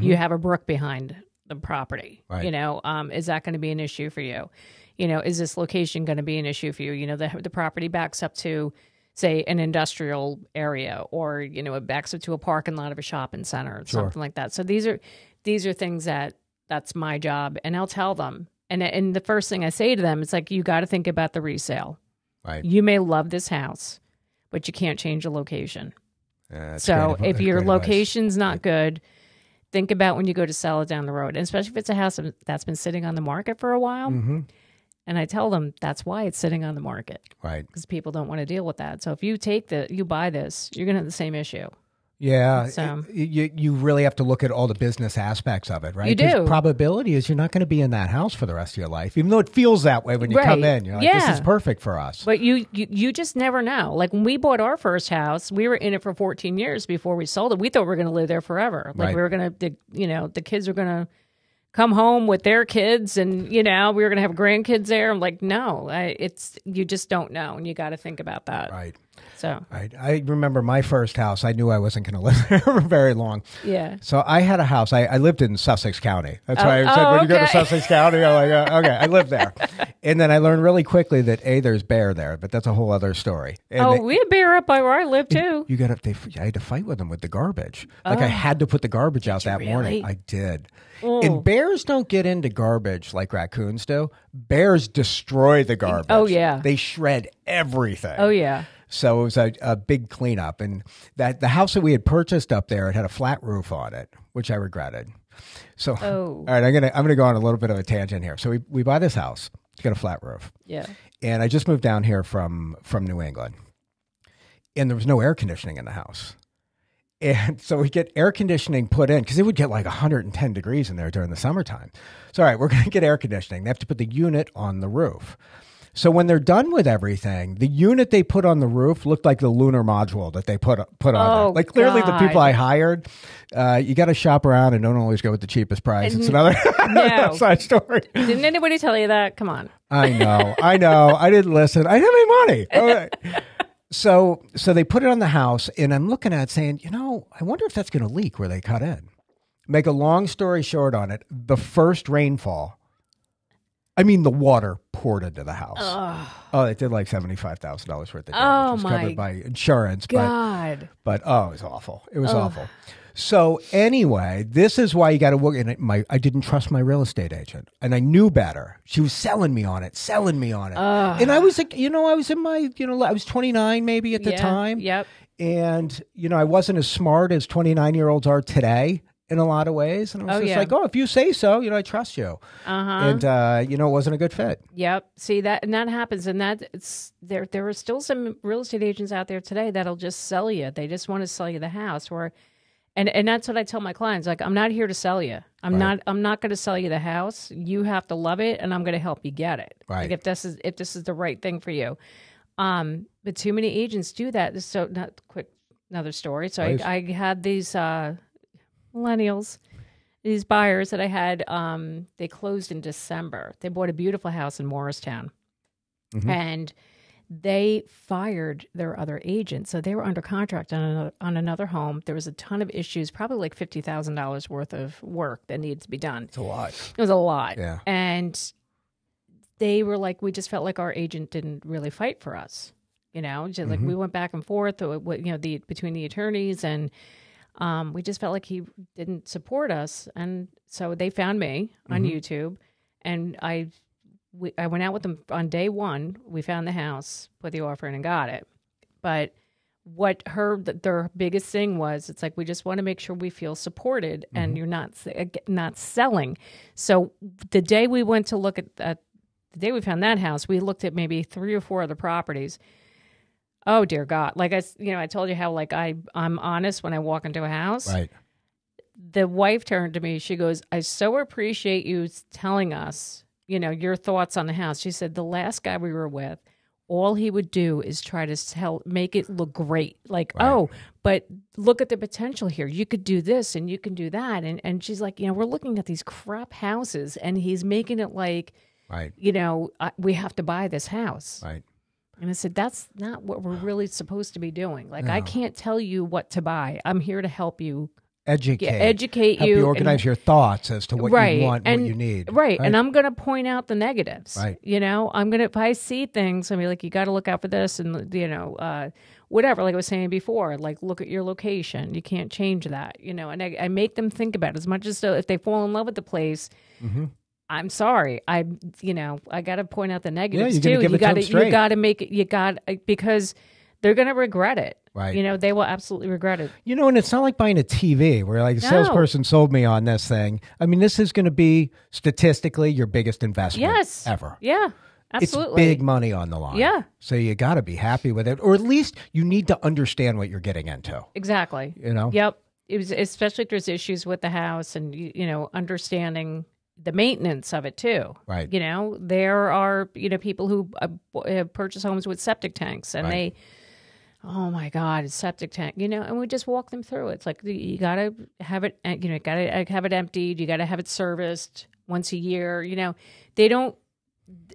you have a brook behind the property. Mm-hmm. Right. You know, um, is that going to be an issue for you? You know, is this location going to be an issue for you? You know, the the property backs up to say an industrial area or you know it backs up to a parking lot of a shopping center or something like that. So these are these are things that that's my job and i'll tell them. And and the first thing i say to them is like you got to think about the resale. Right. you may love this house but you can't change the location. That's so great- if your great advice. location's not good think about when you go to sell it down the road and especially if it's a house that's been sitting on the market for a while Mm-hmm. And i tell them that's why it's sitting on the market Right. because people don't want to deal with that. So if you take the, you buy this, you're going to have the same issue. Yeah, So- y- you you really have to look at all the business aspects of it, right? You do. Probability is you're not going to be in that house for the rest of your life, even though it feels that way when you come in. You're like, this is perfect for us. But you, you, you just never know. Like when we bought our first house, we were in it for 14 years before we sold it. We thought we were going to live there forever. Like Right. we were going to, the, you know, the kids were going to come home with their kids, and you know, we were going to have grandkids there. I'm like, no, I, it's you just don't know, and you got to think about that. Right. So Right. I remember my first house. I knew I wasn't going to live [laughs] there very long. yeah, So I had a house. I, I lived in Sussex County. That's Oh, why I said oh, when you go to. Sussex County, I'm like, uh, okay, I lived there. [laughs] and then I learned really quickly that a there's bear there, but that's a whole other story. And oh, they- we had bear up by where I live too. you got to. They, I had to fight with them with the garbage. Like I had to put the garbage out that morning. Oh. I did. And bears don't get into garbage like raccoons do. Bears destroy the garbage. Oh, yeah. they shred everything. Oh yeah, So it was a, a big cleanup, and that the house that we had purchased up there, it had a flat roof on it, which I regretted. So, Oh. all right, I'm gonna I'm gonna go on a little bit of a tangent here. So we we buy this house, it's got a flat roof, yeah. and I just moved down here from from New England, and there was no air conditioning in the house. And so we get air conditioning put in because it would get like 110 degrees in there during the summertime. So, all right, we're going to get air conditioning. They have to put the unit on the roof. So when they're done with everything, the unit they put on the roof looked like the lunar module that they put put on. Oh, there. Like clearly the people I hired, uh, you got to shop around and don't always go with the cheapest price. It's another [laughs] No. [laughs] side story. Didn't anybody tell you that? Come on. I know, I know. I didn't listen. I didn't have any money. Okay. So, so they put it on the house, and I'm looking at it saying, you know, I wonder if that's going to leak where they cut in. Make a long story short on it. The first rainfall, I mean, the water poured into the house. Oh, it did like seventy five thousand dollars worth of damage. Oh, it was my covered by insurance, but God. but oh, it was awful. It was awful. So anyway, this is why you got to work. And my I didn't trust my real estate agent, and I knew better. She was selling me on it, selling me on it, and I was like, you know, I was in my, you know, I was twenty nine maybe at the Yeah, time, Yep. and you know, I wasn't as smart as twenty nine year olds are today in a lot of ways, and I was Oh, just yeah. like, oh, if you say so, you know, I trust you, Uh-huh. and uh, you know, it wasn't a good fit. Yep. See that, and that happens, and that it's there. There are still some real estate agents out there today that'll just sell you. They just want to sell you the house, or, and and that's what I tell my clients. Like, I'm not here to sell you. I'm not. I'm not going to sell you the house. You have to love it, and I'm going to help you get it. Right. Like if this is if this is the right thing for you. Um, but too many agents do that. So, not quick. Another story. So I, I had these uh, millennials these buyers that I had, um, they closed in December. They bought a beautiful house in Morristown, and they fired their other agent. So they were under contract on another, on another home. There was a ton of issues, probably like fifty thousand dollars worth of work that needed to be done. It's a lot. It was a lot, Yeah. and they were like, we just felt like our agent didn't really fight for us. You know, just like we went back and forth, uh, you know, the between the attorneys and um, we just felt like he didn't support us, and so they found me on mm-hmm. YouTube, and I, we, I went out with them on day one. We found the house, put the offer in, and got it. But what her th- their biggest thing was, it's like we just want to make sure we feel supported, and mm-hmm. you're not uh, not selling. So the day we went to look at at the day we found that house, we looked at maybe three or four other properties. Oh dear God! Like I, you know, I told you how like I I'm honest when I walk into a house. Right. The wife turned to me. She goes, "I so appreciate you telling us, you know, your thoughts on the house." She said the last guy we were with, all he would do is try to tell, make it look great. Like, oh, but look at the potential here. You could do this and you can do that. And and she's like, you know, we're looking at these crap houses, and he's making it like, Right. you know, uh, we have to buy this house. Right. And I said, that's not what we're really supposed to be doing. Like, I can't tell you what to buy. I'm here to help you, Educate. educate Help you, you and- organize your thoughts as to what right, you want, and, what you need. Right. And I'm going to point out the negatives. Right. You know, I'm going to, if I see things, I mean, like, you got to look out for this and, you know, uh, whatever, like I was saying before, like, look at your location. You can't change that, you know, and I, I make them think about it as much as so if they fall in love with the place. Mm-hmm. I'm sorry. I, you know, I got to point out the negatives you're too. you it to 'em got to, you got to make it. You got uh, because they're going to regret it. Right. You know, they will absolutely regret it. You know, and it's not like buying a TV where like a salesperson sold me on this thing. I mean, this is going to be statistically your biggest investment Yes. ever. Yeah. Absolutely. It's big money on the line. Yeah. So you got to be happy with it, or at least you need to understand what you're getting into. Exactly. You know. Yep. It was especially if there's issues with the house and you, you know understanding the maintenance of it too. Right. You know, there are you know people who uh, uh, purchase homes with septic tanks and Right. they oh my god, septic tank, you know, and we just walk them through. It's like you got to have it uh, you know, got to have it emptied, you got to have it serviced once a year, you know. They don't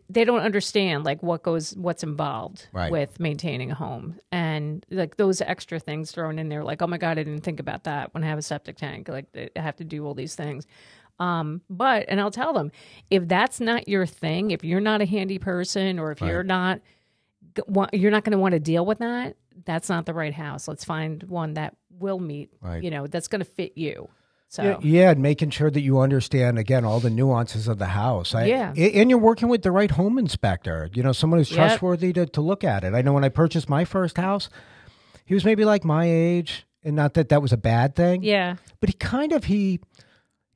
they don't understand like what goes what's involved Right. with maintaining a home and like those extra things thrown in there like oh my god i didn't think about that when i have a septic tank like i have to do all these things um but and i'll tell them if that's not your thing if you're not a handy person or if you're not you're not going to want to deal with that that's not the right house let's find one that will meet Right. you know that's going to fit you so Yeah, yeah, and making sure that you understand again all the nuances of the house. I, Yeah. and you're working with the right home inspector. You know, someone who's Yep. trustworthy to, to look at it. I know when I purchased my first house, he was maybe like my age, and not that that was a bad thing. yeah but he kind of he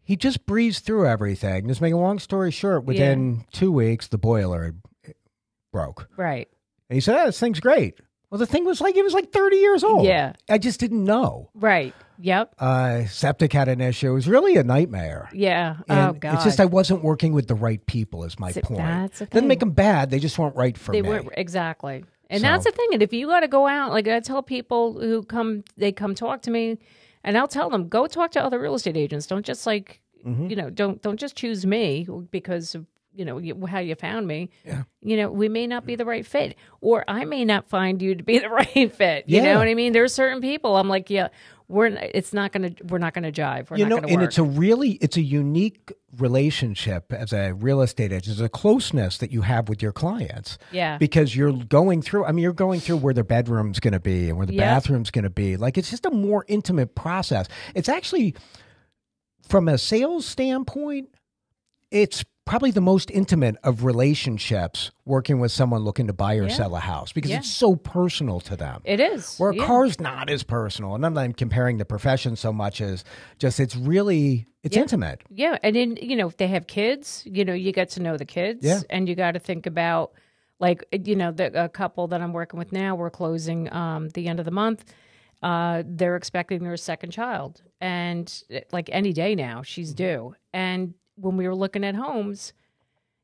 he just breezed through everything. Just make a long story short, within two weeks the boiler broke, right and he said, oh, "This thing's great." Well, the thing was like it was like thirty years old. Yeah. I just didn't know. right yep Uh, septic had an issue. It was really a nightmare. yeah And oh god It's just I wasn't working with the right people. Is my point. that's the Doesn't make them bad. They just weren't right for they me. weren't exactly and So- that's the thing and if you got to go out like i tell people who come they come talk to me and i'll tell them go talk to other real estate agents don't just like Mm-hmm. you know don't don't just choose me because of you know you, how you found me Yeah. you know we may not be the right fit or i may not find you to be [laughs] the right fit you Yeah. know what i mean there's certain people i'm like yeah we're it's not gonna we're not gonna jive. We're you not know, gonna and it's a really it's a unique relationship as a real estate agent. There's a closeness that you have with your clients. Yeah. Because you're going through. I mean, you're going through where their bedroom's going to be and where the Yeah. bathroom's going to be. Like it's just a more intimate process. It's actually from a sales standpoint, it's probably the most intimate of relationships working with someone looking to buy or Yeah. sell a house because Yeah. it's so personal to them. it is Where a yeah. car's not as personal, and I'm not comparing the profession so much as just it's really it's intimate. Yeah, and then you know if they have kids, you know you get to know the kids, Yeah. and you got to think about like you know the a couple that I'm working with now. We're closing um, the end of the month. Uh, they're expecting their second child, and eh, like any day now, she's Mm-hmm. due. And when we were looking at homes,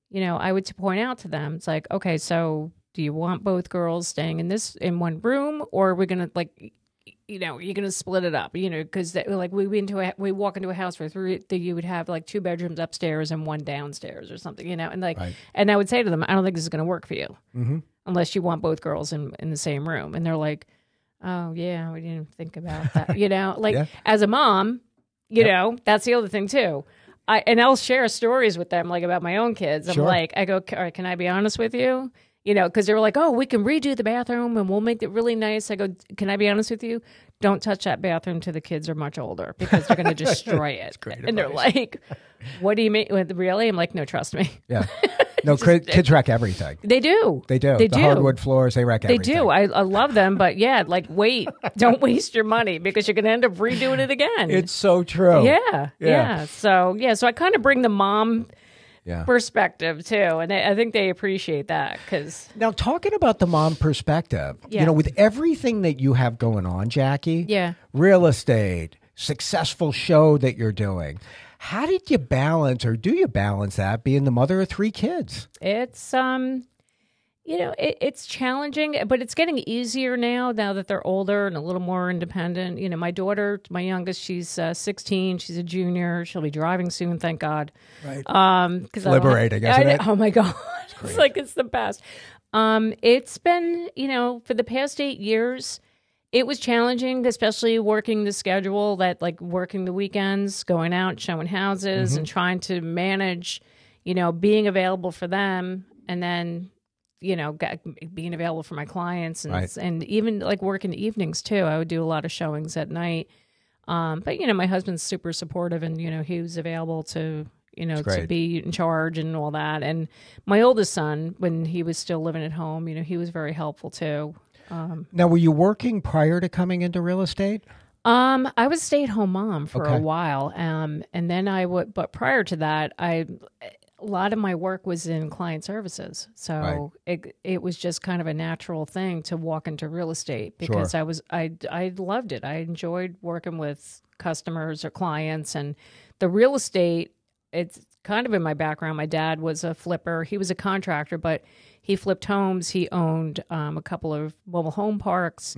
you know, I would to point out to them, it's like, okay, so do you want both girls staying in this in one room, or are we gonna like, you know, you're gonna split it up, you know, because like we went into a, we walk into a house where three that you would have like two bedrooms upstairs and one downstairs or something, you know, and like, Right. and I would say to them, I don't think this is gonna work for you mm-hmm. unless you want both girls in in the same room, and they're like, oh yeah, we didn't think about that, you know, like [laughs] Yeah. as a mom, you know, that's the other thing too. I and I'll share stories with them like about my own kids. I'm Sure. like, I go, can I be honest with you? You know, because they were like, oh, we can redo the bathroom and we'll make it really nice. I go, can I be honest with you? Don't touch that bathroom till the kids are much older because they're going [laughs] to destroy it. and they're like, what do you mean? Really? I'm like, no, trust me. Yeah. [laughs] No, kids wreck everything. They do. They do. They the do. hardwood floors, they wreck They everything. do. I, I love them, but yeah, like wait, [laughs] don't waste your money because you're going to end up redoing it again. It's so true. yeah, Yeah. yeah, So yeah, so I kind of bring the mom Yeah. perspective too, and I, I think they appreciate that because Now, talking about the mom perspective, you know, with everything that you have going on, Jackie, Yeah. real estate, successful show that you're doing, how did you balance or do you balance that being the mother of three kids? it's um, you know, it, it's challenging, but it's getting easier now. Now that they're older and a little more independent. You know, my daughter, my youngest, she's uh, 16. She's a junior. She'll be driving soon, thank God. Right. Um, because liberating, isn't it? Oh my [laughs] god, it's like it's the best. Um, it's been you know for the past eight years, it was challenging, especially working the schedule that like working the weekends, going out, showing houses, Mm-hmm. and trying to manage, you know, being available for them, and then you know being available for my clients, and Right. and even like working evenings too. I would do a lot of showings at night. Um, but you know, my husband's super supportive, and you know, he was available to you know to be in charge and all that. And my oldest son, when he was still living at home, you know, he was very helpful too. Um, Now, were you working prior to coming into real estate? um, I was stay at home mom for Okay. a while, um, and then I would. But prior to that, I a lot of my work was in client services, so it it was just kind of a natural thing to walk into real estate because I was I I loved it. I enjoyed working with customers or clients, and the real estate. It's kind of in my background. My dad was a flipper. He was a contractor, but he flipped homes. He owned um, a couple of mobile home parks.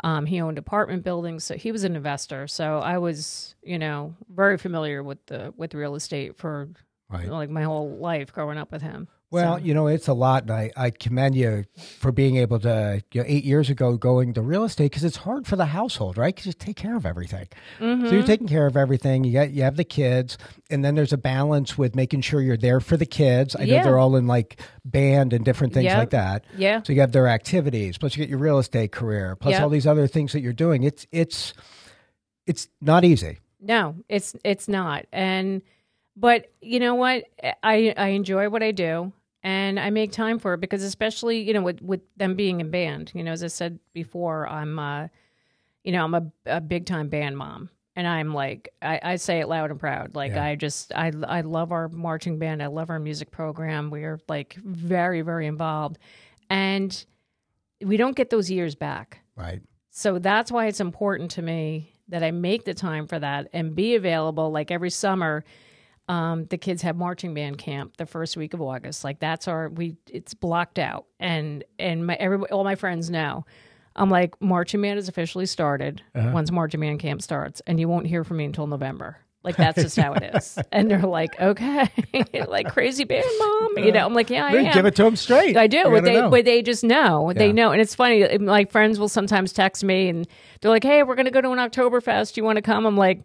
Um, he owned apartment buildings, so he was an investor. So I was, you know, very familiar with the with real estate for Right. like my whole life growing up with him. Well, you know, it's a lot, and I, I commend you for being able to, you know, eight years ago going to real estate because it's hard for the household, right? Because you take care of everything. So Mm-hmm. you're taking care of everything. You got, you have the kids, and then there's a balance with making sure you're there for the kids. I know they're all in like band and different things Yep. like that. Yeah. So you have their activities, plus you get your real estate career, plus Yep. all these other things that you're doing. It's it's it's not easy. No, it's it's not. And but you know what? I I enjoy what I do and I make time for it because especially, you know, with with them being in band, you know, as I said before, I'm uh you know, I'm a, a big time band mom. And I'm like, I, I say it loud and proud. Like, Yeah. I just, I, I love our marching band. I love our music program. We are like very, very involved. And we don't get those years back. Right. So that's why it's important to me that I make the time for that and be available. Like every summer, um, the kids have marching band camp the first week of August. Like that's our we it's blocked out, and and my every all my friends know. I'm like marching band is officially started once marching band camp starts, and you won't hear from me until November. Like that's just how it is. [laughs] And they're like, okay, [laughs] like crazy band mom. You know, I'm like, yeah, I am. Give it to them straight. I do. But they, know. but they just know. They know. And it's funny. Like friends will sometimes text me and they're like, hey, we're going to go to an Oktoberfest. You want to come? I'm like,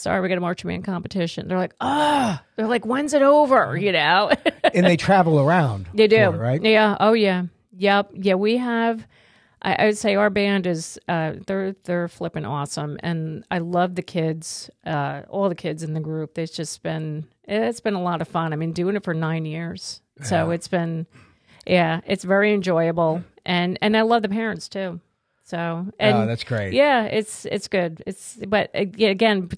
sorry, we got a marching band competition. They're like, ah, they're like, when's it over? You know? [laughs] and they travel around. They do, it, right? Yeah. Oh, yeah. Yep. Yeah. We have. I, I would say our band is uh, they're they're flipping awesome, and I love the kids. Uh, all the kids in the group. It's just been it's been a lot of fun. I mean, doing it for nine years, so it's been yeah, it's very enjoyable, and and I love the parents too. So oh, and oh, that's great. yeah, it's it's good. It's but again,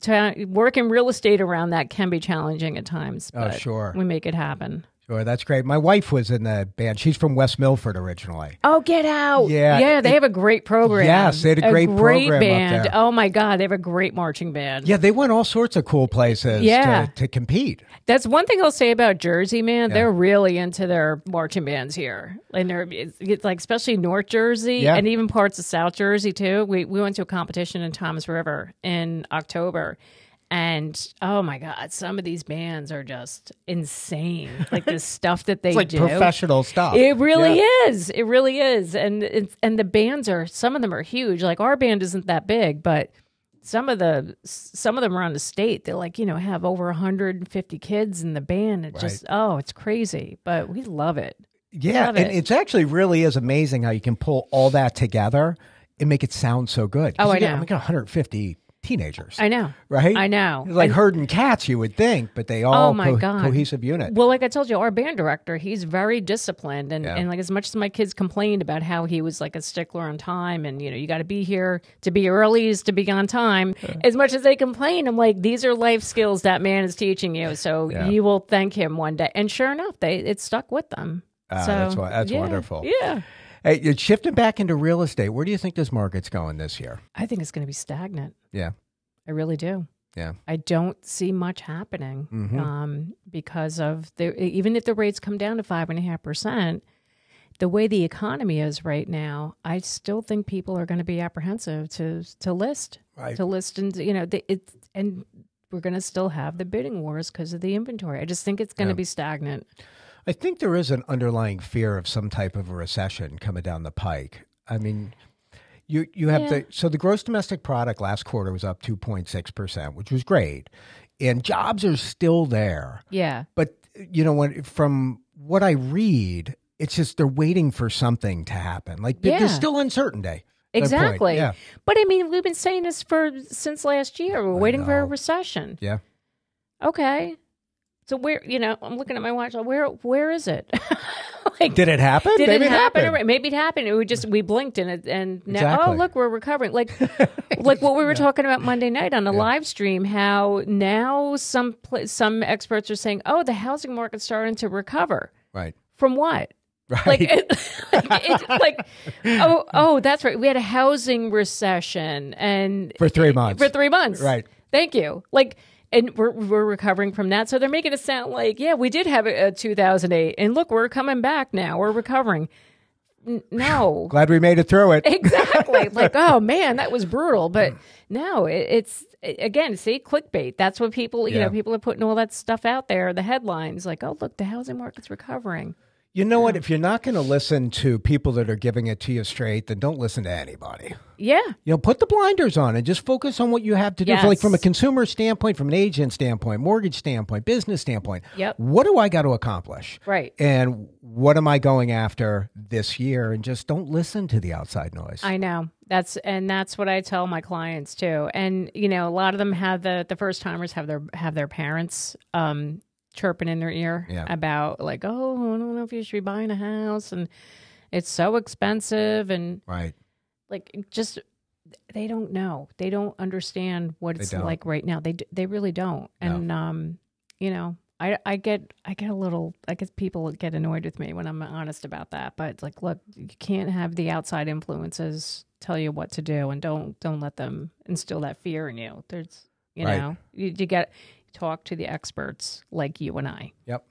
working real estate around that can be challenging at times. Oh, sure. we make it happen. Sure, that's great. My wife was in the band. She's from West Milford originally. Oh, get out! Yeah, yeah, they it- have a great program. Yes, they had a great program up band. Oh my god, they have a great marching band. Yeah, they went all sorts of cool places Yeah. to, to compete. That's one thing I'll say about Jersey, man. They're really into their marching bands here, and they're it's, it's like especially North Jersey Yeah. and even parts of South Jersey too. We we went to a competition in Toms River in October. And oh my God, some of these bands are just insane. [laughs] Like the stuff that they It's like do. professional stuff. It really Yeah. is. It really is. And it's, and the bands are some of them are huge. Like our band isn't that big, but some of the some of them around the state they like you know have over 150 kids in the band. It just oh, it's crazy, but we love it. Yeah, Love and it. it's actually really is amazing how you can pull all that together and make it sound so good Oh, I know. We got 150 teenagers, I know. right? I know. Like And- herding cats, you would think, but they all Oh, my co- God. cohesive unit. Well, like I told you, our band director, he's very disciplined, and, Yeah. and like as much as my kids complained about how he was like a stickler on time, and you know you got to be here to be early is to be on time. As much as they complain, I'm like these are life skills that man is teaching you, so Yeah. you will thank him one day. And sure enough, they it stuck with them. Ah, so that's that's yeah, wonderful. Yeah, Hey, you're shifting back into real estate. Where do you think this market's going this year? I think it's going to be stagnant. Yeah, I really do. yeah. I don't see much happening Mhm. um, because of the even if the rates come down to five and a half percent, the way the economy is right now, I still think people are going to be apprehensive to to list Right. to list and you know the, it and we're going to still have the bidding wars because of the inventory. I just think it's going to Yeah. be stagnant. I think there is an underlying fear of some type of a recession coming down the pike. I mean, you you have Yeah. the so the gross domestic product last quarter was up 2.6 percent, which was great, and jobs are still there. Yeah, But you know, when from what I read, it's just they're waiting for something to happen. Like Yeah. there's still uncertainty. Exactly. Yeah, But I mean, we've been saying this for since last year. We're waiting for a recession. yeah. Okay. So where you know I'm looking at my watch. like, Where where is it? [laughs] like Did it happen? did Maybe it happen? happened. Maybe it happened. We just we blinked and it and now oh look we're recovering. Like [laughs] like what we were talking about Monday night on the live stream. How now some some experts are saying oh the housing market's starting to recover Right. from what? Right. Like, it, [laughs] like, it's like, oh, oh, that's right. We had a housing recession, and For three months. For three months, Right. Thank you. Like, and we're we're recovering from that. So they're making it sound like, yeah, we did have a, a 2008, and look, we're coming back now. We're recovering. N- no, [laughs] Glad we made it through it. [laughs] exactly. [laughs] like, oh man, that was brutal. But no, it, it's again, see, clickbait. That's what people, you Yeah. know, people are putting all that stuff out there. The headlines, like, oh look, the housing market's recovering. You know what? If you're not going to listen to people that are giving it to you straight, then don't listen to anybody. Yeah, You know, put the blinders on and just focus on what you have to do. Yes. Like from a consumer standpoint, from an agent standpoint, mortgage standpoint, business standpoint. Yep. What do I got to accomplish? right. And what am I going after this year? And just don't listen to the outside noise. I know. That's and that's what I tell my clients too. And you know, a lot of them have the the first timers have their have their parents um chirping in their ear Yeah. about like, "Oh, I don't know if you should be buying a house and it's so expensive and right. like just they don't know. They don't understand what it's like right now. They they really don't. No. And um you know, I, I get I get a little I guess people get annoyed with me when I'm honest about that. But it's like, look, you can't have the outside influences tell you what to do, and don't don't let them instill that fear in you. There's you Right. know you, you get talk to the experts like you and I. Yep.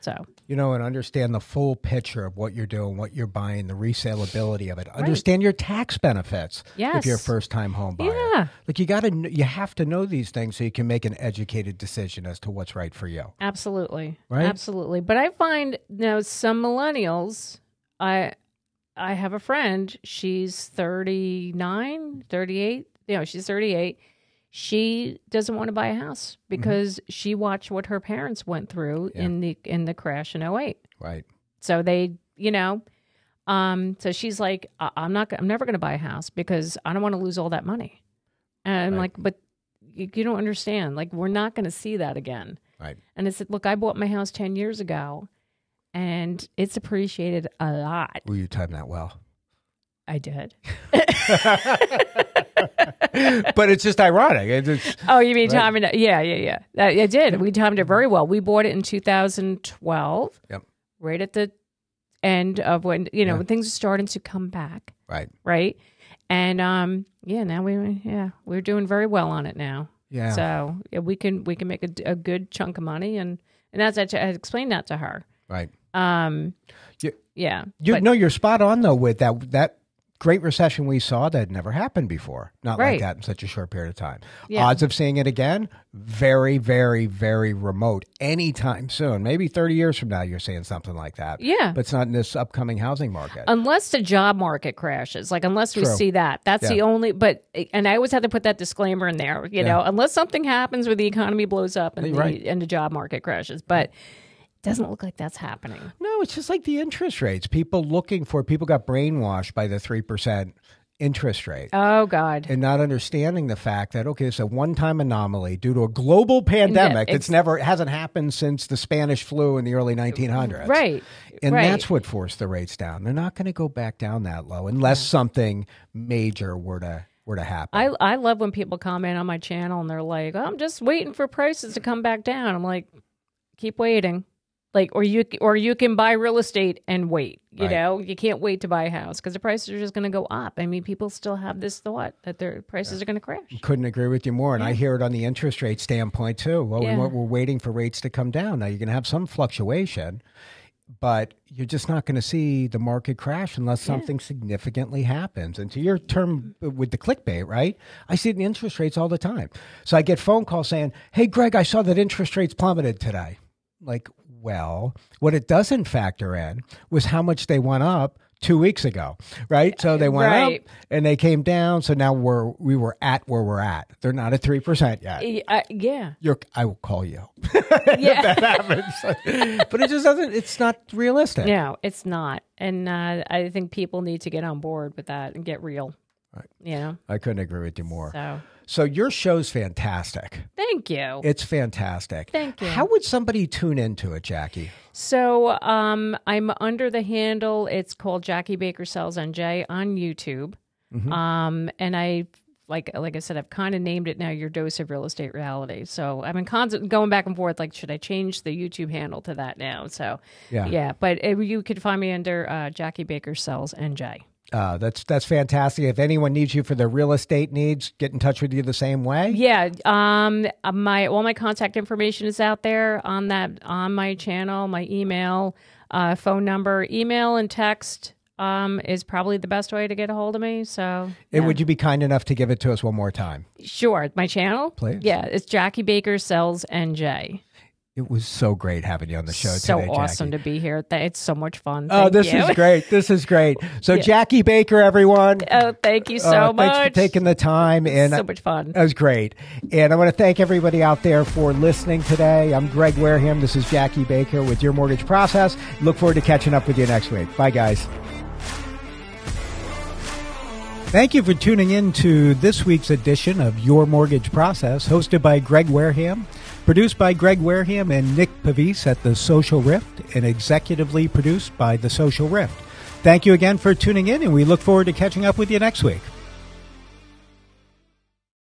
So You know, and understand the full picture of what you're doing, what you're buying, the resaleability of it. Understand your tax benefits if you're a first time home buyer. Yeah. Like you got to, you have to know these things so you can make an educated decision as to what's right for you. absolutely, Right? Absolutely. But I find you know some millennials. I I have a friend. She's 39, 38. You know, she's 38. She doesn't want to buy a house because she watched what her parents went through in the in the crash in 08. Right. So they, you know, um, so she's like, I- I'm not, I'm never going to buy a house because I don't want to lose all that money. And I'm Right. like, but you, you don't understand. Like, we're not going to see that again. Right. And I said, look, I bought my house 10 years ago and it's appreciated a lot. Will you time that well? I did. [laughs] but it's just ironic. It's, it's- Oh, you mean Right. timing it? Yeah, yeah, yeah. I did. We timed it very well. We bought it in 2012, Yep. right at the end of when, you know, Yeah. when things are starting to come back. right. right? And um, yeah, now we yeah we're doing very well on it now. Yeah. So yeah, we can we can make a, a good chunk of money, and and that's I I explained that to her. right. Um, You- yeah, You but- no, you're spot on though with that that great recession we saw that had never happened before. Not like that in such a short period of time. Yeah. Odds of seeing it again, very, very, very remote. Anytime soon. Maybe 30 years from now, you're seeing something like that. Yeah. But it's not in this upcoming housing market. unless the job market crashes, like unless we True. see that, that's the only. But and I always have to put that disclaimer in there, you know, unless something happens where the economy blows up and the and the job market crashes, but. Doesn't look like that's happening. no, it's just like the interest rates. People looking for, people got brainwashed by the 3% interest rate. Oh God! and not understanding the fact that okay, it's a one-time anomaly due to a global pandemic ex- that's never hasn't happened since the Spanish flu in the early 1900s. Right, And right. that's what forced the rates down. They're not going to go back down that low unless something major were to were to happen. I I love when people comment on my channel and they're like, "I'm just waiting for prices to come back down." I'm like, "Keep waiting." Like or you or you can buy real estate and wait. You Right. know, you can't wait to buy a house because the prices are just going to go up. I mean, people still have this thought that their prices are going to crash. Couldn't agree with you more. And I hear it on the interest rate standpoint too. Well, Yeah. we're, we're waiting for rates to come down. Now you're going to have some fluctuation, but you're just not going to see the market crash unless something significantly happens. And to your term uh, with the clickbait, right? I see it in interest rates all the time. So I get phone calls saying, Hey, Greg, I saw that interest rates plummeted today. Like, well, what it doesn't factor in was how much they went up two weeks ago, right? So they went Right. up and they came down. So now we're we were at where we're at. They're not at three percent yet. I- yeah, You're, I will call you. [laughs] yeah. that happens, [laughs] but it just doesn't. It's not realistic. no, it's not, and uh, I think people need to get on board with that and get real. Right. You know, I couldn't agree with you more. so So your show's fantastic. thank you. It's fantastic. Thank you. How would somebody tune into it, Jackie? So um, I'm under the handle. It's called Jackie Baker Sells NJ on YouTube. Mm-hmm. Um, and I like like I said, I've kind of named it now. Your dose of real estate reality. So I've been constant going back and forth. Like, should I change the YouTube handle to that now? So Yeah. yeah. But uh, you could find me under uh, Jackie Baker Sells NJ. Uh, that's that's fantastic. If anyone needs you for their real estate needs, get in touch with you the same way. Yeah, um, my all my contact information is out there on that on my channel, my email, uh, phone number, email and text um, is probably the best way to get a hold of me. So, And would you be kind enough to give it to us one more time? sure, my channel, Please. Yeah, it's Jackie Baker Sells NJ. It was so great having you on the show so today, So awesome to be here. It's so much fun. Oh, this you. is great. This is great. [laughs] So Jackie Baker, everyone. Oh, thank you so uh, much. Thanks for taking the time. And so much fun. That was great. And I want to thank everybody out there for listening today. I'm Greg Wareham. This is Jackie Baker with Your Mortgage Process. Look forward to catching up with you next week. Bye, guys. Thank you for tuning in to this week's edition of Your Mortgage Process, hosted by Greg Wareham, produced by Greg Wareham and Nick Pavis at The Social Rift, and executively produced by The Social Rift. Thank you again for tuning in, and we look forward to catching up with you next week.